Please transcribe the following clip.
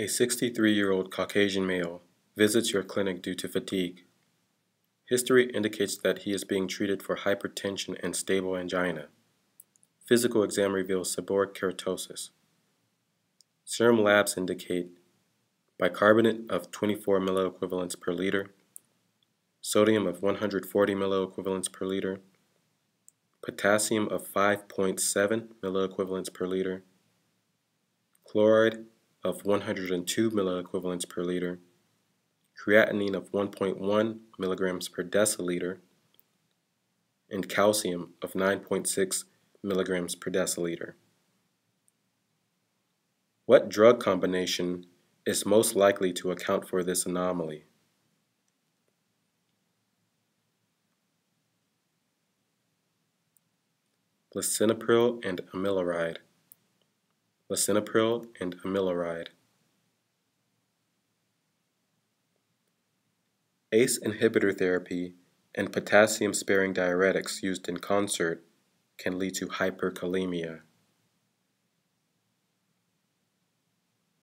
A 63 year old Caucasian male visits your clinic due to fatigue. History indicates that he is being treated for hypertension and stable angina. Physical exam reveals seborrheic keratosis. Serum labs indicate bicarbonate of 24 milliequivalents per liter, sodium of 140 milliequivalents per liter, potassium of 5.7 milliequivalents per liter, chloride of 102 milliequivalents per liter, creatinine of 1.1 milligrams per deciliter, and calcium of 9.6 milligrams per deciliter. What drug combination is most likely to account for this anomaly? lisinopril and amiloride lisinopril and amiloride. ACE inhibitor therapy and potassium sparing diuretics used in concert can lead to hyperkalemia.